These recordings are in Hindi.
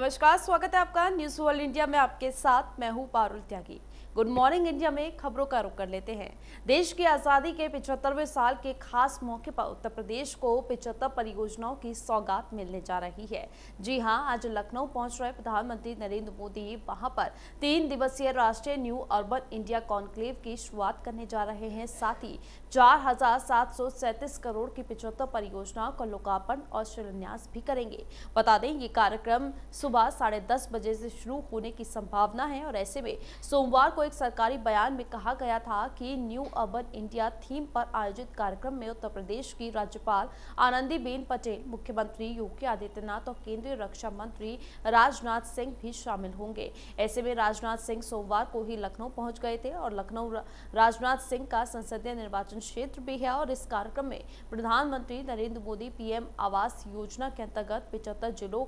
नमस्कार, स्वागत है आपका न्यूज़ वर्ल्ड इंडिया में आपके साथ। मैं हूँ Parul Tyagi. Good morning India में खबरों का रुख कर लेते हैं। देश की आज़ादी के पिछहत्तरवें साल के खास मौके पर उत्तर प्रदेश को पिछहत्तर परियोजनाओं की सौगात मिलने जा रही है। जी हाँ, आज लखनऊ पहुँच रहे प्रधानमंत्री नरेंद्र मोदी वहाँ पर। तीन दिवसीय राष्ट्रीय न्यू अर्बन इंडिया कॉन्क्लेव की शुरुआत करने जा रहे हैं साथ ही। चार हज़ार सात सौ सैंतीस करोड़ की पिछहत्तर परियोजनाओं का लोकार्पण और शिलान्यास भी करेंगे। बता दें, ये कार्यक्रम सुबह साढ़े दस बजे से शुरू होने की संभावना है और ऐसे में सोमवार को एक सरकारी बयान में कहा गया था कि न्यू अर्बन इंडिया थीम पर आयोजित कार्यक्रम में उत्तर प्रदेश की राज्यपाल आनंदीबेन पटेल, मुख्यमंत्री योगी आदित्यनाथ और केंद्रीय रक्षा मंत्री राजनाथ सिंह भी शामिल होंगे। ऐसे में राजनाथ सिंह सोमवार को ही लखनऊ पहुँच गए थे और लखनऊ राजनाथ सिंह का संसदीय निर्वाचन क्षेत्र भी है और इस कार्यक्रम में प्रधानमंत्री नरेंद्र मोदी, पीएम आवास योजना के अंतर्गत पिछहत्तर जिलों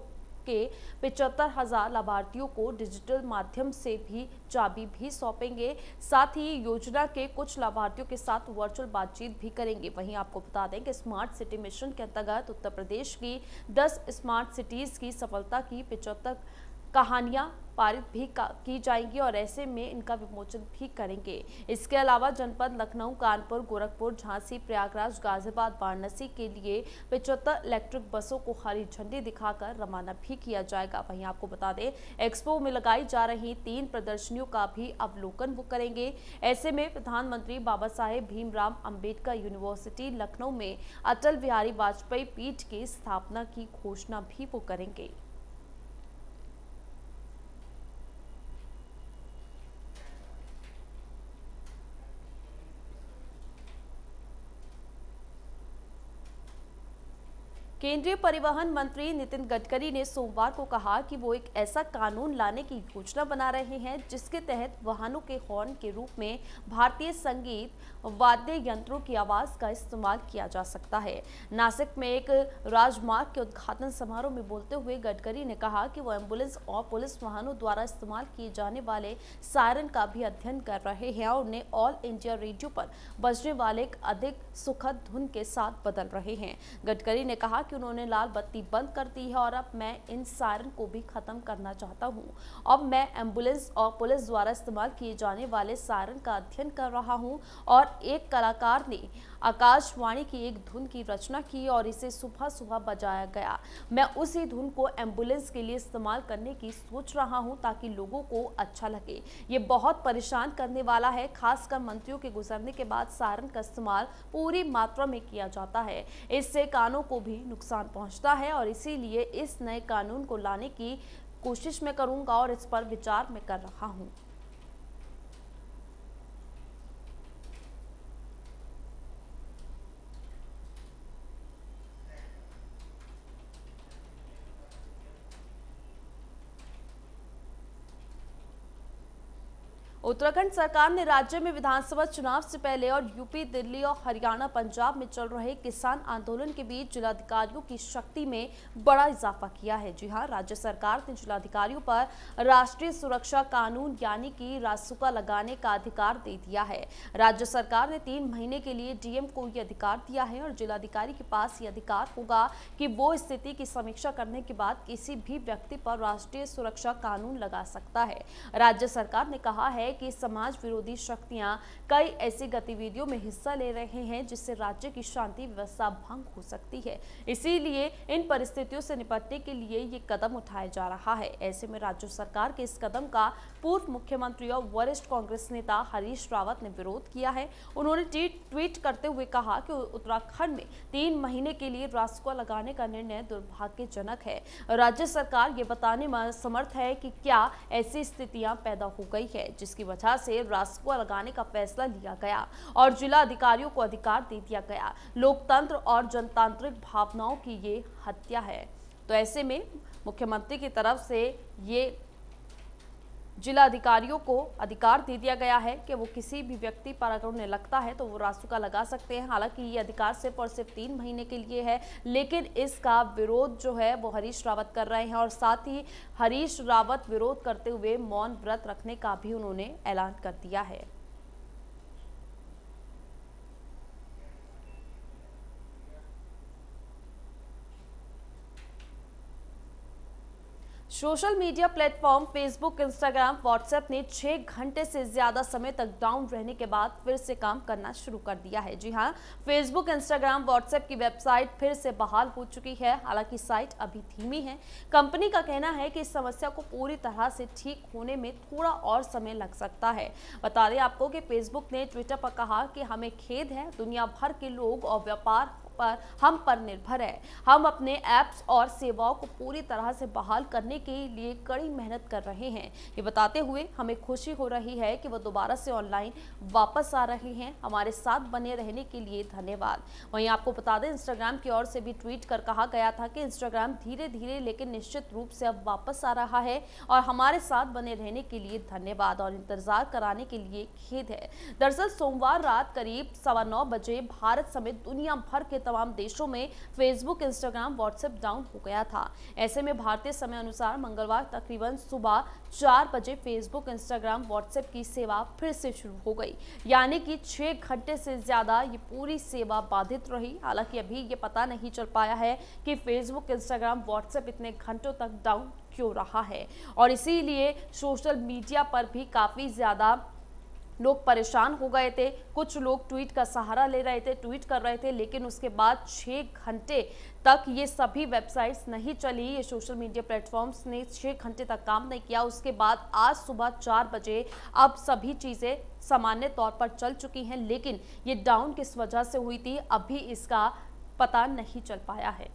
के पिचहत्तर हज़ार लाभार्थियों को डिजिटल माध्यम से भी चाबी भी सौंपेंगे। साथ ही योजना के कुछ लाभार्थियों के साथ वर्चुअल बातचीत भी करेंगे। वहीं आपको बता दें कि स्मार्ट सिटी मिशन के अंतर्गत उत्तर प्रदेश की 10 स्मार्ट सिटीज़ की सफलता की पिचहत्तर कहानियाँ पारित भी की जाएँगी और ऐसे में इनका विमोचन भी करेंगे। इसके अलावा जनपद लखनऊ, कानपुर, गोरखपुर, झांसी, प्रयागराज, गाजियाबाद, वाराणसी के लिए पिचहत्तर इलेक्ट्रिक बसों को हरी झंडी दिखाकर रवाना भी किया जाएगा। वहीं आपको बता दें, एक्सपो में लगाई जा रही तीन प्रदर्शनियों का भी अवलोकन वो करेंगे। ऐसे में प्रधानमंत्री बाबा साहेब भीमराव अंबेडकर यूनिवर्सिटी लखनऊ में अटल बिहारी वाजपेयी पीठ की स्थापना की घोषणा भी वो करेंगे। केंद्रीय परिवहन मंत्री नितिन गडकरी ने सोमवार को कहा कि वो एक ऐसा कानून लाने की योजना बना रहे हैं जिसके तहत वाहनों के हॉर्न के रूप में भारतीय संगीत वाद्य यंत्रों की आवाज़ का इस्तेमाल किया जा सकता है। नासिक में एक राजमार्ग के उद्घाटन समारोह में बोलते हुए गडकरी ने कहा कि वो एंबुलेंस और पुलिस वाहनों द्वारा इस्तेमाल किए जाने वाले सायरन का भी अध्ययन कर रहे हैं और उन्हें ऑल इंडिया रेडियो पर बजने वाले एक अधिक सुखद धुन के साथ बदल रहे हैं। गडकरी ने कहा कि उन्होंने लाल बत्ती बंद कर दी है और अब मैं इन सायरन को भी खत्म करना चाहता हूँ। अब मैं एंबुलेंस और पुलिस द्वारा इस्तेमाल किए जाने वाले सायरन का अध्ययन कर रहा हूँ और एक कलाकार ने आकाशवाणी की एक धुन की रचना की और इसे सुबह सुबह बजाया गया। मैं उसी धुन को एंबुलेंस के लिए इस्तेमाल करने की सोच रहा हूँ ताकि लोगों को अच्छा लगे। ये बहुत परेशान करने वाला है, खासकर मंत्रियों के गुजरने के बाद सारन का इस्तेमाल पूरी मात्रा में किया जाता है। इससे कानों को भी नुकसान पहुँचता है और इसीलिए इस नए कानून को लाने की कोशिश में करूँगा और इस पर विचार में कर रहा हूँ। उत्तराखंड सरकार ने राज्य में विधानसभा चुनाव से पहले और यूपी, दिल्ली और हरियाणा, पंजाब में चल रहे किसान आंदोलन के बीच जिलाधिकारियों की शक्ति में बड़ा इजाफा किया है। जी हाँ, राज्य सरकार ने जिलाधिकारियों पर राष्ट्रीय सुरक्षा कानून यानी कि रासुका लगाने का अधिकार दे दिया है। राज्य सरकार ने तीन महीने के लिए डीएम को यह अधिकार दिया है और जिलाधिकारी के पास ये अधिकार होगा कि वो स्थिति की समीक्षा करने के बाद किसी भी व्यक्ति पर राष्ट्रीय सुरक्षा कानून लगा सकता है। राज्य सरकार ने कहा है कि समाज विरोधी शक्तियाँ कई ऐसी गतिविधियों में हिस्सा ले रहे हैं जिससे राज्य की शांति व्यवस्था भंग हो सकती है। इसीलिए इन परिस्थितियों से निपटने के लिए ये कदम उठाया जा रहा है। ऐसे में राज्य सरकार के इस कदम का पूर्व मुख्यमंत्री और वरिष्ठ कांग्रेस नेता हरीश रावत ने विरोध किया है। उन्होंने ट्वीट करते हुए कहा कि उत्तराखंड में तीन महीने के लिए रास्को लगाने का निर्णय दुर्भाग्यजनक है। राज्य सरकार ये बताने में समर्थ है कि क्या ऐसी स्थितियाँ पैदा हो गई है, जिसकी वजह से रास्को लगाने का फैसला लिया गया और जिला अधिकारियों को अधिकार दे दिया गया। लोकतंत्र और जनतांत्रिक भावनाओं की ये हत्या है। तो ऐसे में मुख्यमंत्री की तरफ़ से ये जिला अधिकारियों को अधिकार दे दिया गया है कि वो किसी भी व्यक्ति पर अगर उन्हें लगता है तो वो रासुका लगा सकते हैं। हालाँकि ये अधिकार सिर्फ़ और सिर्फ़ तीन महीने के लिए है, लेकिन इसका विरोध जो है वो हरीश रावत कर रहे हैं और साथ ही हरीश रावत विरोध करते हुए मौन व्रत रखने का भी उन्होंने ऐलान कर दिया है। Social media platform Facebook, Instagram, WhatsApp ने छह घंटे से ज़्यादा समय तक डाउन रहने के बाद फिर से काम करना शुरू कर दिया है। जी हाँ फेसबुक, इंस्टाग्राम, व्हाट्सएप की वेबसाइट फिर से बहाल हो चुकी है। हालाँकि साइट अभी धीमी है। कंपनी का कहना है कि इस समस्या को पूरी तरह से ठीक होने में थोड़ा और समय लग सकता है। बता दें आपको कि फेसबुक ने ट्विटर पर कहा कि हमें खेद है, दुनिया भर के लोग और व्यापार पर हम पर निर्भर है। हम अपने ऐप्स और सेवाओं को पूरी तरह से बहाल करने के लिए कड़ी मेहनत कर रहे हैं। ये बताते हुए हमें खुशी हो रही है कि वो दोबारा से ऑनलाइन वापस आ रहे हैं। हमारे साथ बने रहने के लिए धन्यवाद। वहीं आपको बता दें इंस्टाग्राम की ओर से भी ट्वीट कर कहा गया था कि इंस्टाग्राम धीरे धीरे लेकिन निश्चित रूप से अब वापस आ रहा है और हमारे साथ बने रहने के लिए धन्यवाद और इंतज़ार कराने के लिए खेद है। दरअसल, सोमवार रात करीब सवा नौ बजे भारत समेत दुनिया भर के तमाम देशों में फेसबुक इंस्टाग्राम व्हाट्सएप डाउन हो गया था। ऐसे में भारतीय समय अनुसार मंगलवार तकरीबन सुबह चार बजे फेसबुक इंस्टाग्राम व्हाट्सएप की सेवा फिर से शुरू हो गई। यानी कि छह घंटे से ज़्यादा ये पूरी सेवा बाधित रही। हालाँकि अभी ये पता नहीं चल पाया है कि फेसबुक इंस्टाग्राम व्हाट्सएप इतने घंटों तक डाउन क्यों रहा है। और इसीलिए सोशल मीडिया पर भी काफ़ी ज़्यादा लोग परेशान हो गए थे। कुछ लोग ट्वीट का सहारा ले रहे थे, ट्वीट कर रहे थे, लेकिन उसके बाद छः घंटे तक ये सभी वेबसाइट्स नहीं चली, ये सोशल मीडिया प्लेटफॉर्म्स ने छः घंटे तक काम नहीं किया। उसके बाद आज सुबह चार बजे अब सभी चीज़ें सामान्य तौर पर चल चुकी हैं, लेकिन ये डाउन किस वजह से हुई थी, अभी इसका पता नहीं चल पाया है।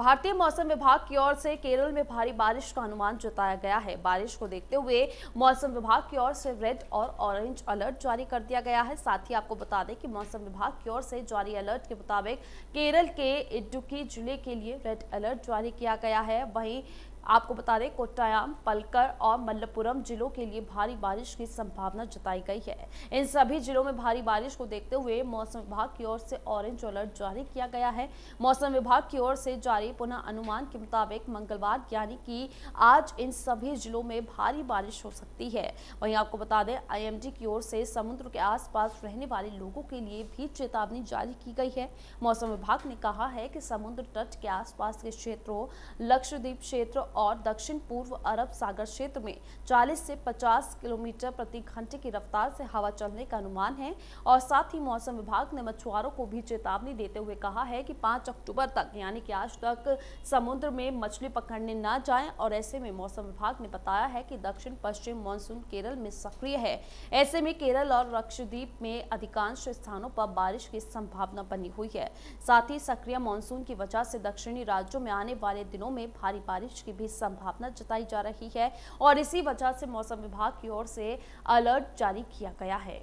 भारतीय मौसम विभाग की ओर से केरल में भारी बारिश का अनुमान जताया गया है। बारिश को देखते हुए मौसम विभाग की ओर से रेड और ऑरेंज अलर्ट जारी कर दिया गया है। साथ ही आपको बता दें कि मौसम विभाग की ओर से जारी अलर्ट के मुताबिक केरल के इडुकी ज़िले के लिए रेड अलर्ट जारी किया गया है। वहीं आपको बता दें, कोट्टायाम पलकर और मल्लपुरम जिलों के लिए भारी बारिश की संभावना जताई गई है। इन सभी जिलों में भारी बारिश को देखते हुए मौसम विभाग की ओर से ऑरेंज अलर्ट जारी किया गया है। मौसम विभाग की ओर से जारी पुनः अनुमान के मुताबिक मंगलवार, यानी कि आज इन सभी जिलों में भारी बारिश हो सकती है। वहीं आपको बता दें आईएमडी की ओर से समुद्र के आस रहने वाले लोगों के लिए भी चेतावनी जारी की गई है। मौसम विभाग ने कहा है कि समुद्र तट के आसपास के क्षेत्रों, लक्षद्वीप क्षेत्र और दक्षिण पूर्व अरब सागर क्षेत्र में 40 से 50 किलोमीटर प्रति घंटे की रफ्तार से हवा चलने का अनुमान है और साथ ही मौसम विभाग ने मछुआरों को भी चेतावनी देते हुए कहा है कि 5 अक्टूबर तक, यानी कि आज तक, समुद्र में मछली पकड़ने न जाएँ और ऐसे में मौसम विभाग ने बताया है कि दक्षिण पश्चिम मानसून केरल में सक्रिय है। ऐसे में केरल और लक्षद्वीप में अधिकांश स्थानों पर बारिश की संभावना बनी हुई है। साथ ही सक्रिय मानसून की वजह से दक्षिणी राज्यों में आने वाले दिनों में भारी बारिश की भी संभावना जताई जा रही है और इसी वजह से मौसम विभाग की ओर से अलर्ट जारी किया गया है।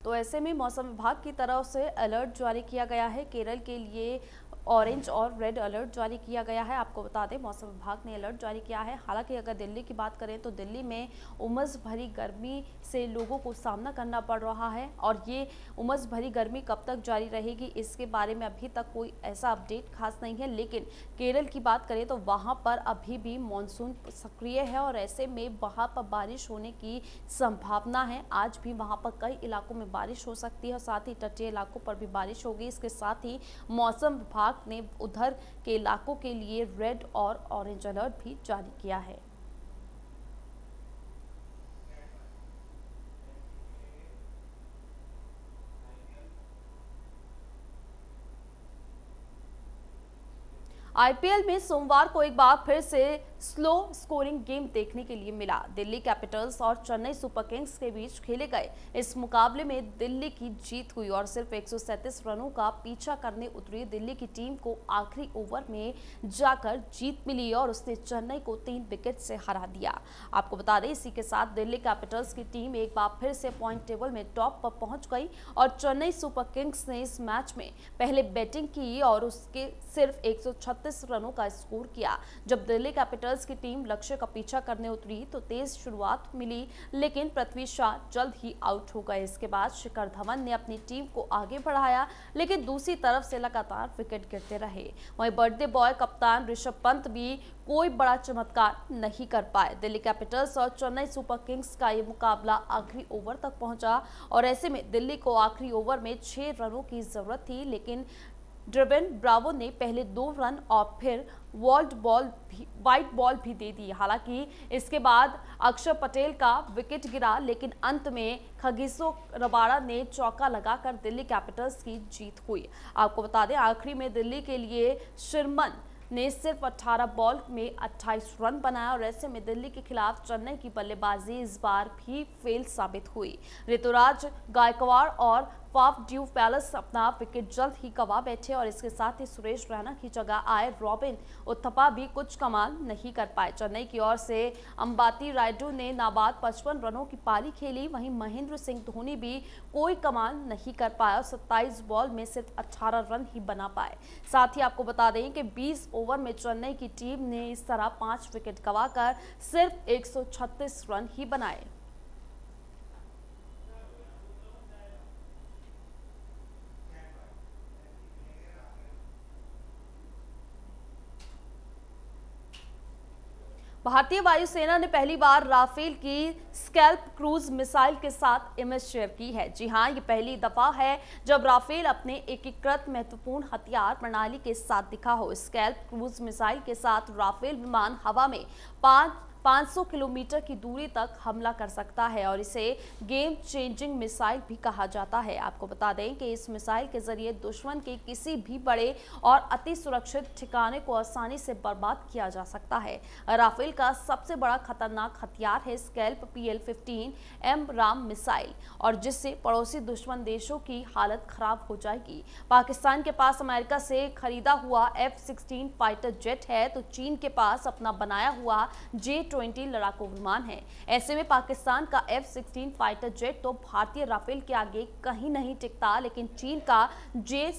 तो ऐसे में मौसम विभाग की तरफ़ से अलर्ट जारी किया गया है। केरल के लिए ऑरेंज और रेड अलर्ट जारी किया गया है। आपको बता दें, मौसम विभाग ने अलर्ट जारी किया है। हालाँकि अगर दिल्ली की बात करें तो दिल्ली में उमस भरी गर्मी से लोगों को सामना करना पड़ रहा है और ये उमस भरी गर्मी कब तक जारी रहेगी, इसके बारे में अभी तक कोई ऐसा अपडेट खास नहीं है। लेकिन केरल की बात करें तो वहाँ पर अभी भी मानसून सक्रिय है और ऐसे में वहाँ पर बारिश होने की संभावना है। आज भी वहाँ पर कई इलाकों में बारिश हो सकती है और साथ ही तटीय इलाकों पर भी बारिश होगी। इसके साथ ही मौसम विभाग विभाग ने उधर के इलाकों के लिए रेड और ऑरेंज अलर्ट भी जारी किया है। आईपीएल में सोमवार को एक बार फिर से स्लो स्कोरिंग गेम देखने के लिए मिला। दिल्ली कैपिटल्स और चेन्नई सुपर किंग्स के बीच खेले गए। इस मुकाबले में दिल्ली की जीत हुई और सिर्फ़ एक सौ सैंतीस रनों का पीछा करने उतरी दिल्ली की टीम को आखिरी ओवर में जाकर जीत मिली और उसने चेन्नई को तीन विकेट से हरा दिया। आपको बता दें, इसी के साथ दिल्ली कैपिटल्स की टीम एक बार फिर से पॉइंट टेबल में टॉप पर पहुँच गई और चेन्नई सुपर किंग्स ने इस मैच में पहले बैटिंग की और उसके सिर्फ़ 136 रनों का स्कोर किया। जब दिल्ली कैपिटल्स की टीम लक्ष्य का पीछा करने उतरी तो तेज शुरुआत मिली, लेकिन पृथ्वी शाह जल्द ही आउट हो गए। इसके बाद शिखर धवन ने अपनी टीम को आगे बढ़ाया, लेकिन दूसरी तरफ़ से लगातार विकेट गिरते रहे। वहीं बर्थडे बॉय कप्तान ऋषभ पंत भी कोई बड़ा चमत्कार नहीं कर पाए। दिल्ली कैपिटल्स और चेन्नई सुपर किंग्स का ये मुकाबला आखिरी ओवर तक पहुँचा, और ऐसे में दिल्ली को आखिरी ओवर में छह रनों की ज़रूरत थी, लेकिन ड्रिवेन ब्रावो ने पहले दो रन और फिर वर्ल्ड बॉल भी वाइट बॉल भी दे दी। हालाँकि इसके बाद अक्षर पटेल का विकेट गिरा, लेकिन अंत में खगीसो रबाड़ा ने चौका लगाकर दिल्ली कैपिटल्स की जीत हुई। आपको बता दें, आखिरी में दिल्ली के लिए शिरमन ने सिर्फ़ 18 बॉल में 28 रन बनाया और ऐसे में दिल्ली के खिलाफ चेन्नई की बल्लेबाजी इस बार भी फेल साबित हुई। ऋतुराज गायकवाड़ और फाफ ड्यू पैलेस अपना विकेट जल्द ही गवा बैठे और इसके साथ ही सुरेश रैना की जगह आए। रॉबिन उत्थपा भी कुछ कमाल नहीं कर पाए। चेन्नई की ओर से अंबाती रायडू ने नाबाद पचपन रनों की पारी खेली। वहीं महेंद्र सिंह धोनी भी कोई कमाल नहीं कर पाया और सत्ताईस बॉल में सिर्फ़ अट्ठारह रन ही बना पाए। साथ ही आपको बता दें कि बीस ओवर में चेन्नई की टीम ने इस तरह पाँच विकेट गवाकर सिर्फ़ एक सौ छत्तीस रन ही बनाए। भारतीय वायुसेना ने पहली बार राफेल की स्कैल्प क्रूज मिसाइल के साथ इमेज शेयर की है। जी हाँ ये पहली दफ़ा है जब राफेल अपने एकीकृत महत्वपूर्ण हथियार प्रणाली के साथ दिखा हो। स्कैल्प क्रूज मिसाइल के साथ राफेल विमान हवा में पाँच 500 किलोमीटर की दूरी तक हमला कर सकता है और इसे गेम चेंजिंग मिसाइल भी कहा जाता है। आपको बता दें कि इस मिसाइल के ज़रिए दुश्मन के किसी भी बड़े और अति सुरक्षित ठिकाने को आसानी से बर्बाद किया जा सकता है। राफेल का सबसे बड़ा खतरनाक हथियार है scalp P L M Ram missile और जिससे पड़ोसी दुश्मन देशों की हालत खराब हो जाएगी। पाकिस्तान के पास अमेरिका से खरीदा हुआ एफ़ सिक्सटीन फाइटर जेट है तो चीन के पास अपना बनाया हुआ जे ट्वेंटी लड़ाकू विमान है। ऐसे में पाकिस्तान का एफ़ सिक्सटीन फाइटर जेट तो भारतीय राफेल के आगे कहीं नहीं टिकता, लेकिन चीन का जे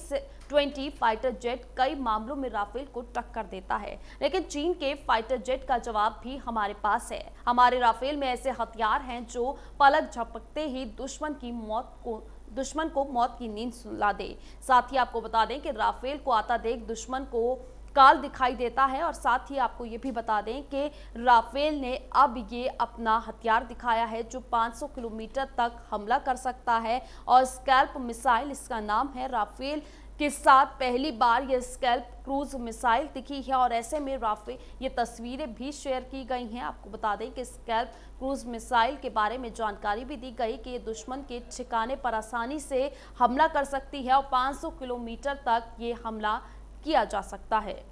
ट्वेंटी फाइटर जेट कई मामलों में राफेल को टक्कर देता है। लेकिन चीन के फाइटर जेट का जवाब भी हमारे पास है। हमारे राफेल में ऐसे हथियार हैं जो पलक झपकते ही दुश्मन की मौत को दुश्मन को मौत की नींद सुला दे। साथ ही आपको बता दें कि राफेल को आता देख दुश्मन को काल दिखाई देता है और साथ ही आपको ये भी बता दें कि राफेल ने अब ये अपना हथियार दिखाया है जो 500 किलोमीटर तक हमला कर सकता है और स्कैल्प मिसाइल, इसका नाम है राफेल के साथ पहली बार ये स्कैल्प क्रूज मिसाइल दिखी है और ऐसे में राफेल, ये तस्वीरें भी शेयर की गई हैं। आपको बता दें कि स्कैल्प क्रूज मिसाइल के बारे में जानकारी भी दी गई कि ये दुश्मन के ठिकाने पर आसानी से हमला कर सकती है और 500 किलोमीटर तक ये हमला किया जा सकता है।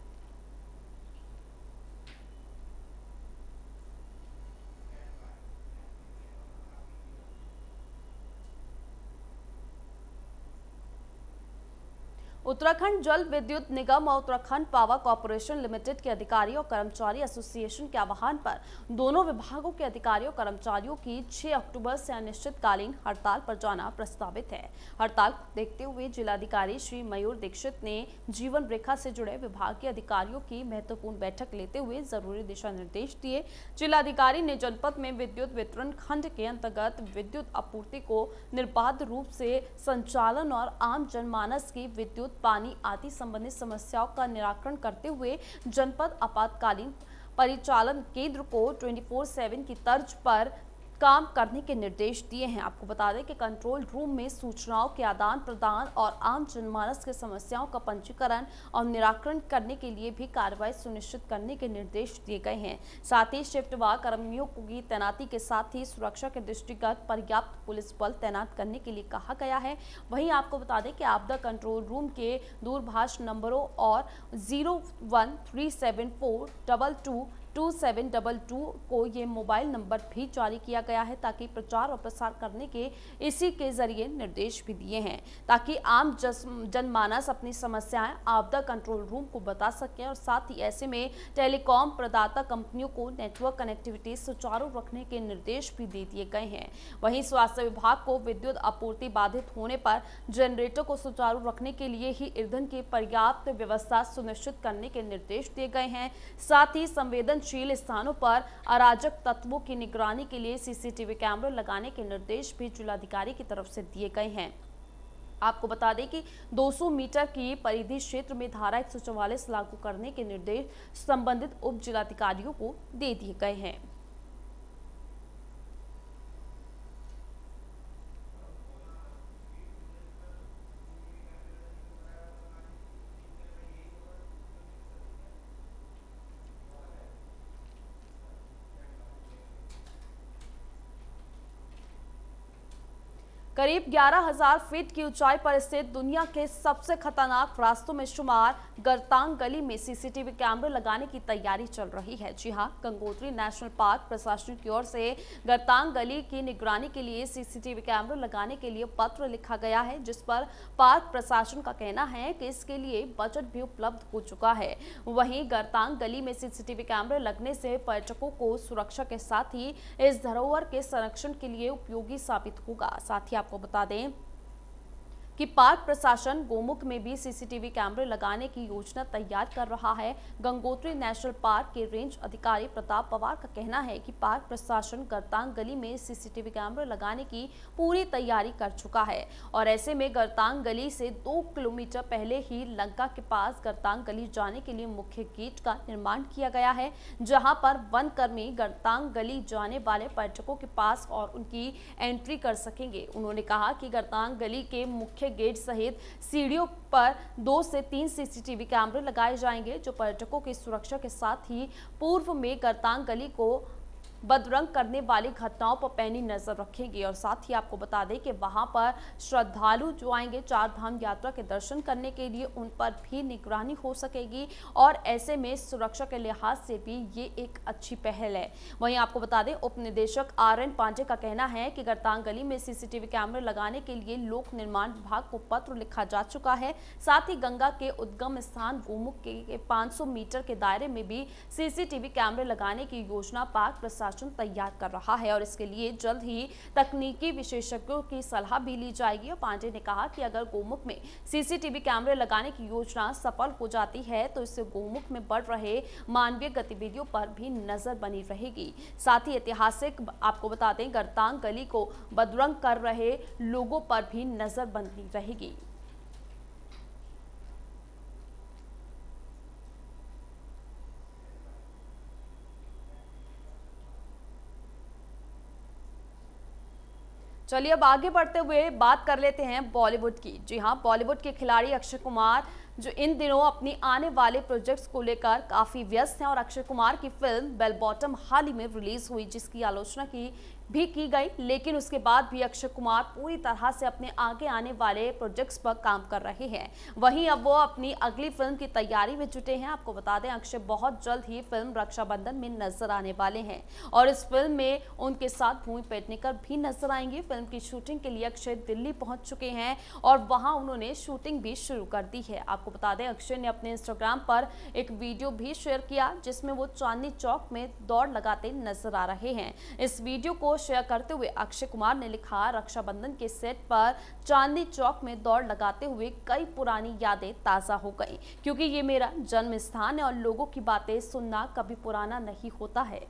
उत्तराखंड जल विद्युत निगम और उत्तराखंड पावर कॉरपोरेशन लिमिटेड के अधिकारी और कर्मचारी एसोसिएशन के आह्वान पर दोनों विभागों के अधिकारियों कर्मचारियों की 6 अक्टूबर से अनिश्चितकालीन हड़ताल पर जाना प्रस्तावित है। हड़ताल देखते हुए जिलाधिकारी श्री मयूर दीक्षित ने जीवन रेखा से जुड़े विभाग के अधिकारियों की महत्वपूर्ण बैठक लेते हुए ज़रूरी दिशा निर्देश दिए। जिलाधिकारी ने जनपद में विद्युत वितरण खंड के अंतर्गत विद्युत आपूर्ति को निर्बाध रूप से संचालन और आम जनमानस की विद्युत पानी आदि संबंधित समस्याओं का निराकरण करते हुए जनपद आपातकालीन परिचालन केंद्र को 24/7 की तर्ज पर काम करने के निर्देश दिए हैं। आपको बता दें कि कंट्रोल रूम में सूचनाओं के आदान प्रदान और आम जनमानस के समस्याओं का पंजीकरण और निराकरण करने के लिए भी कार्रवाई सुनिश्चित करने के निर्देश दिए गए हैं। साथ ही शिफ्ट व कर्मियों की तैनाती के साथ ही सुरक्षा के दृष्टिगत पर्याप्त पुलिस बल तैनात करने के लिए कहा गया है। वहीं आपको बता दें कि आपदा कंट्रोल रूम के दूरभाष नंबरों और zero one three seven four double two two seven double two को ये मोबाइल नंबर भी जारी किया गया है ताकि प्रचार और प्रसार करने के इसी के ज़रिए निर्देश भी दिए हैं, ताकि आम जनमानस अपनी समस्याएँ आपदा कंट्रोल रूम को बता सके और साथ ही ऐसे में टेलीकॉम प्रदाता कंपनियों को नेटवर्क कनेक्टिविटी सुचारू रखने के निर्देश भी दे दिए गए हैं। वहीं स्वास्थ्य विभाग को विद्युत आपूर्ति बाधित होने पर जनरेटर को सुचारू रखने के लिए ही ईंधन की पर्याप्त व्यवस्था सुनिश्चित करने के निर्देश दिए गए हैं। साथ ही संवेदनशील स्थानों पर अराजक तत्वों की निगरानी के लिए सीसीटीवी कैमरे लगाने के निर्देश भी जिलाधिकारी की तरफ़ से दिए गए हैं। आपको बता दें कि 200 मीटर की परिधि क्षेत्र में धारा एक सौ चौवालीस लागू करने के निर्देश संबंधित उप जिलाधिकारियों को दे दिए गए हैं। करीब 11,000 फीट की ऊंचाई पर स्थित दुनिया के सबसे खतरनाक रास्तों में शुमार गरतांग गली में सीसीटीवी कैमरे लगाने की तैयारी चल रही है। जी हाँ गंगोत्री नेशनल पार्क प्रशासन की ओर से गरतांग गली की निगरानी के लिए सीसीटीवी कैमरे लगाने के लिए पत्र लिखा गया है जिस पर पार्क प्रशासन का कहना है कि इसके लिए बजट भी उपलब्ध हो चुका है। वहीं गरतांग गली में सीसीटीवी कैमरे लगने से पर्यटकों को सुरक्षा के साथ ही इस धरोहर के संरक्षण के लिए उपयोगी साबित होगा। साथ ही ကိုပတာတင် कि पार्क प्रशासन गोमुख में भी सीसीटीवी कैमरे लगाने की योजना तैयार कर रहा है। गंगोत्री नेशनल पार्क के रेंज अधिकारी प्रताप पवार का कहना है कि पार्क प्रशासन गरतांग गली में सीसीटीवी कैमरे लगाने की पूरी तैयारी कर चुका है और ऐसे में गरतांग गली से दो किलोमीटर पहले ही लंका के पास गरतांग गली जाने के लिए मुख्य गेट का निर्माण किया गया है, जहाँ पर वन कर्मी गरतांग गली जाने वाले पर्यटकों के पास और उनकी एंट्री कर सकेंगे। उन्होंने कहा कि गरतांग गली के मुख्य गेट सहित सीढ़ियों पर दो से तीन सीसीटीवी कैमरे लगाए जाएँगे, जो पर्यटकों की सुरक्षा के साथ ही पूर्व में करतांग गली को बदरंग करने वाली घटनाओं पर पैनी नज़र रखेगी और साथ ही आपको बता दें कि वहाँ पर श्रद्धालु जो आएँगे चार धाम यात्रा के दर्शन करने के लिए, उन पर भी निगरानी हो सकेगी और ऐसे में सुरक्षा के लिहाज से भी ये एक अच्छी पहल है। वहीं आपको बता दें उप निदेशक आर एन पांडे का कहना है कि गरतांग गली में सीसीटीवी कैमरे लगाने के लिए लोक निर्माण विभाग को पत्र लिखा जा चुका है। साथ ही गंगा के उद्गम स्थान गोमुख के पाँच मीटर के दायरे में भी सीसीटीवी कैमरे लगाने की योजना पार्क प्रशासन प्रशासन तैयार कर रहा है और इसके लिए जल्द ही तकनीकी विशेषज्ञों की सलाह भी ली जाएगी। और पांडे ने कहा कि अगर गोमुख में सीसीटीवी कैमरे लगाने की योजना सफल हो जाती है तो इससे गोमुख में बढ़ रहे मानवीय गतिविधियों पर भी नज़र बनी रहेगी। साथ ही ऐतिहासिक आपको बता दें गरतांग गली को बदरंग कर रहे लोगों पर भी नज़र बनी रहेगी। चलिए अब आगे बढ़ते हुए बात कर लेते हैं बॉलीवुड की। जी हाँ बॉलीवुड के खिलाड़ी अक्षय कुमार, जो इन दिनों अपनी आने वाले प्रोजेक्ट्स को लेकर काफ़ी व्यस्त हैं और अक्षय कुमार की फ़िल्म बेल बॉटम हाल ही में रिलीज़ हुई, जिसकी आलोचना की भी की गई, लेकिन उसके बाद भी अक्षय कुमार पूरी तरह से अपने आगे आने वाले प्रोजेक्ट्स पर काम कर रहे हैं। वहीं अब वो अपनी अगली फ़िल्म की तैयारी में जुटे हैं। आपको बता दें, अक्षय बहुत जल्द ही फ़िल्म रक्षाबंधन में नज़र आने वाले हैं। और इस फ़िल्म में उनके साथ भूमि पेटनेकर भी नज़र आएँगे। फ़िल्म की शूटिंग के लिए अक्षय दिल्ली पहुँच चुके हैं और वहाँ उन्होंने शूटिंग भी शुरू कर दी है। आपको बता दें, अक्षय ने अपने इंस्टाग्राम पर एक वीडियो भी शेयर किया, जिसमें वो चांदनी चौक में दौड़ लगाते नज़र आ रहे हैं। इस वीडियो को शेयर करते हुए अक्षय कुमार ने लिखा, रक्षाबंधन के सेट पर चांदनी चौक में दौड़ लगाते हुए कई पुरानी यादें ताज़ा हो गई, क्योंकि ये मेरा जन्म स्थान है और लोगों की बातें सुनना कभी पुराना नहीं होता है।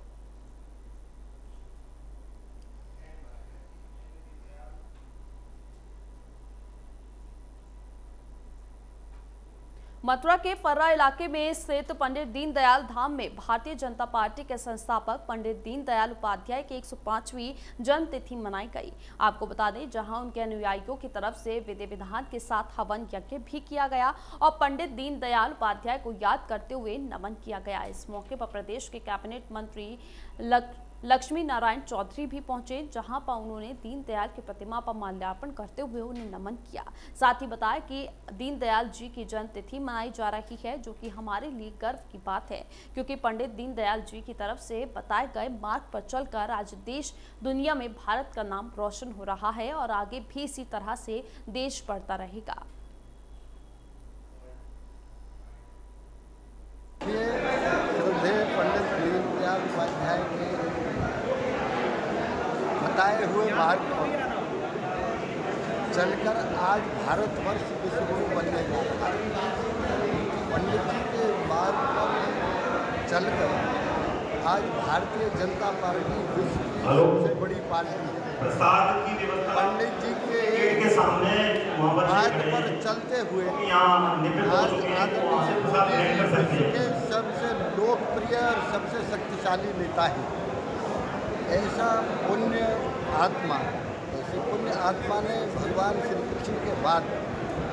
मथुरा के फर्रा इलाके में स्थित पंडित दीनदयाल धाम में भारतीय जनता पार्टी के संस्थापक पंडित दीनदयाल उपाध्याय की 105वीं जन्म तिथि मनाई गई। आपको बता दें, जहाँ उनके अनुयायियों की तरफ़ से विधि विधान के साथ हवन यज्ञ भी किया गया और पंडित दीनदयाल उपाध्याय को याद करते हुए नमन किया गया। इस मौके पर प्रदेश के कैबिनेट मंत्री लक्ष्मी नारायण चौधरी भी पहुँचे, जहाँ पर उन्होंने दीनदयाल की प्रतिमा पर माल्यार्पण करते हुए उन्हें नमन किया। साथ ही बताया कि दीनदयाल जी की जन्म तिथि मनाई जा रही है, जो कि हमारे लिए गर्व की बात है, क्योंकि पंडित दीनदयाल जी की तरफ़ से बताए गए मार्ग पर चलकर आज देश, दुनिया में भारत का नाम रोशन हो रहा है और आगे भी इसी तरह से देश बढ़ता रहेगा पंडित दीनदयाल उपाध्याय के हुए पर चलकर आज भारतवर्ष विश्व गुरु बनने जा रहा है। पंडित जी के मार्ग पर चलकर आज भारतीय जनता पार्टी विश्व की सबसे बड़ी पार्टी है। पंडित जी के मार्ग पर चलते हुए आज विश्व के सबसे लोकप्रिय और सबसे शक्तिशाली नेता है। ऐसा पुण्य आत्मा। ऐसी पुण्य आत्मा ने भगवान श्री कृष्ण के बाद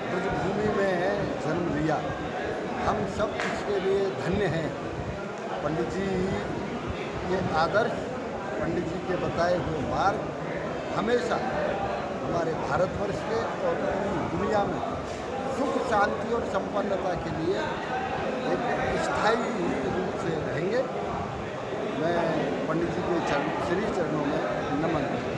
ब्रजभूमि में है, जन्म लिया। हम सब इसके लिए धन्य हैं। पंडित जी, ये आदर्श पंडित जी के बताए हुए मार्ग हमेशा हमारे भारतवर्ष के और पूरी दुनिया में सुख, शांति और संपन्नता के लिए एक स्थायी रूप से रहेंगे। मैं पंडित जी के चरण, श्री चरणों में नमन करता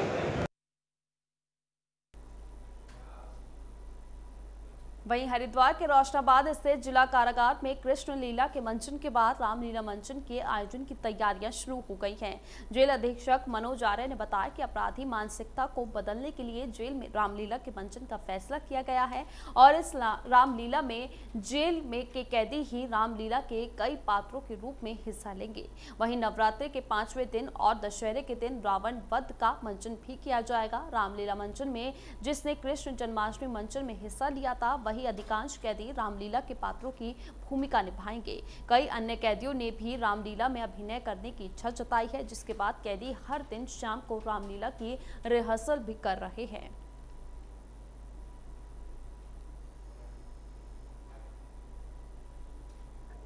वहीं हरिद्वार के रोशनाबाद स्थित जिला कारागार में कृष्ण लीला के मंचन के बाद रामलीला मंचन के आयोजन की तैयारियाँ शुरू हो गई हैं। जेल अधीक्षक मनोज आर्य ने बताया कि अपराधी मानसिकता को बदलने के लिए जेल में रामलीला के मंचन का फैसला किया गया है और इस रामलीला में जेल में के कैदी ही रामलीला के कई पात्रों के रूप में हिस्सा लेंगे। वहीं नवरात्रि के पाँचवें दिन और दशहरे के दिन रावण वध का मंचन भी किया जाएगा। रामलीला मंचन में जिसने कृष्ण जन्माष्टमी मंचन में हिस्सा लिया था, वही वही अधिकांश कैदी रामलीला के पात्रों की भूमिका निभाएँगे। कई अन्य कैदियों ने भी रामलीला में अभिनय करने की इच्छा जताई है, जिसके बाद कैदी हर दिन शाम को रामलीला की रिहर्सल भी कर रहे हैं।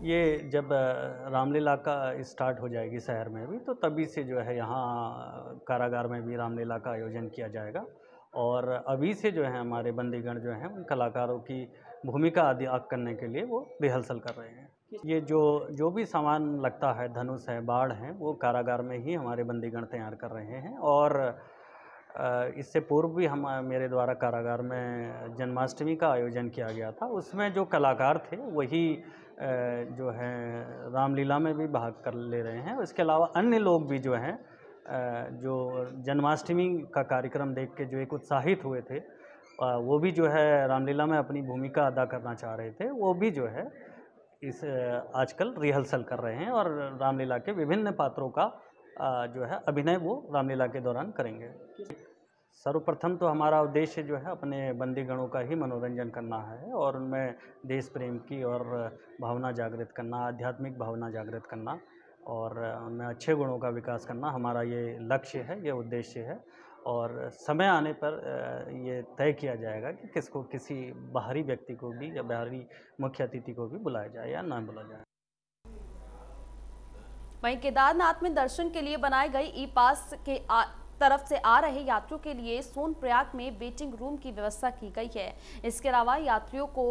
ये जब रामलीला का स्टार्ट हो जाएगी शहर में भी तो तभी से जो है यहाँ कारागार में भी रामलीला का आयोजन किया जाएगा। और अभी से जो है हमारे बंदीगण जो हैं, उन कलाकारों की भूमिका आदि करने के लिए वो रिहर्सल कर रहे हैं। ये जो जो भी सामान लगता है, धनुष है, बाढ़ है, वो कारागार में ही हमारे बंदीगण तैयार कर रहे हैं और इससे पूर्व भी हम, मेरे द्वारा कारागार में जन्माष्टमी का आयोजन किया गया था। उसमें जो कलाकार थे, वही जो है रामलीला में भी भाग कर ले रहे हैं। इसके अलावा अन्य लोग भी जो हैं जो जन्माष्टमी का कार्यक्रम देख के जो एक उत्साहित हुए थे वो भी जो है रामलीला में अपनी भूमिका अदा करना चाह रहे थे, वो भी जो है इस आजकल रिहर्सल कर रहे हैं और रामलीला के विभिन्न पात्रों का जो है अभिनय वो रामलीला के दौरान करेंगे। सर्वप्रथम तो हमारा उद्देश्य जो है अपने बंदीगणों का ही मनोरंजन करना है और उनमें देश प्रेम की और भावना जागृत करना, आध्यात्मिक भावना जागृत करना। और उनमें अच्छे गुणों का विकास करना हमारा ये लक्ष्य है ये उद्देश्य है। और समय आने पर ये तय किया जाएगा कि किसको किसी बाहरी व्यक्ति को भी या बाहरी मुख्य अतिथि को भी बुलाया जाए या ना बुलाया जाए। वहीं केदारनाथ में दर्शन के लिए बनाए गए ई पास के आ, तरफ़ से आ रहे यात्रियों के लिए सोनप्रयाग में वेटिंग रूम की व्यवस्था की गई है। इसके अलावा यात्रियों को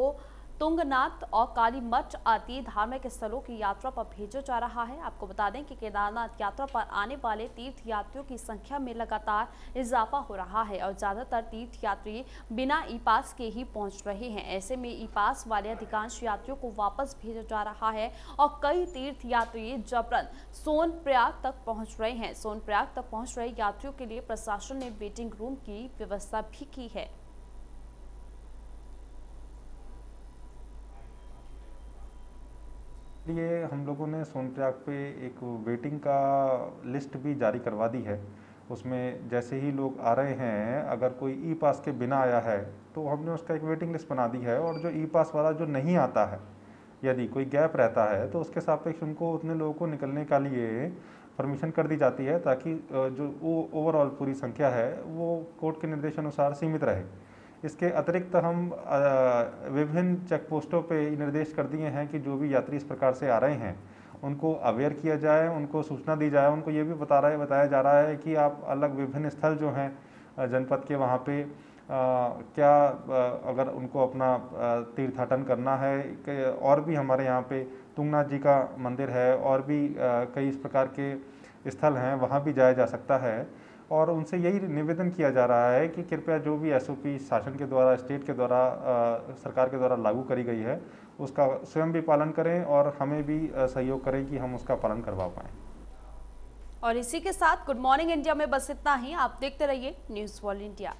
तुंगनाथ और काली मठ आदि धार्मिक स्थलों की यात्रा पर भेजा जा रहा है। आपको बता दें कि केदारनाथ यात्रा पर आने वाले तीर्थ यात्रियों की संख्या में लगातार इजाफा हो रहा है और ज़्यादातर तीर्थ यात्री बिना ई पास के ही पहुँच रहे हैं। ऐसे में ई पास वाले अधिकांश यात्रियों को वापस भेजा जा रहा है और कई तीर्थ यात्री जबरन सोनप्रयाग तक पहुँच रहे हैं। सोनप्रयाग तक पहुँच रहे यात्रियों के लिए प्रशासन ने वेटिंग रूम की व्यवस्था भी की है। लिए हम लोगों ने सोनप्रयाग पे एक वेटिंग का लिस्ट भी जारी करवा दी है। उसमें जैसे ही लोग आ रहे हैं, अगर कोई ई पास के बिना आया है तो हमने उसका एक वेटिंग लिस्ट बना दी है और जो ई पास वाला जो नहीं आता है, यदि कोई गैप रहता है तो उसके सापेक्ष उनको उतने लोगों को निकलने के लिए परमिशन कर दी जाती है ताकि जो ओवरऑल पूरी संख्या है, वो कोर्ट के निर्देशानुसार सीमित रहे। इसके अतिरिक्त हम विभिन्न चेक पोस्टों पर निर्देश कर दिए हैं कि जो भी यात्री इस प्रकार से आ रहे हैं उनको अवेयर किया जाए उनको सूचना दी जाए उनको ये भी बता रहा है बताया जा रहा है कि आप अलग विभिन्न स्थल जो हैं जनपद के वहाँ पे आ, क्या आ, अगर उनको अपना तीर्थाटन करना है और भी हमारे यहाँ पे तुंगनाथ जी का मंदिर है और भी आ, कई इस प्रकार के स्थल हैं वहाँ भी जाया जा सकता है। और उनसे यही निवेदन किया जा रहा है कि कृपया जो भी एसओपी शासन के द्वारा स्टेट के द्वारा सरकार के द्वारा लागू करी गई है, उसका स्वयं भी पालन करें और हमें भी सहयोग करें कि हम उसका पालन करवा पाएँ। और इसी के साथ गुड मॉर्निंग इंडिया में बस इतना ही। आप देखते रहिए न्यूज़ वॉल इंडिया।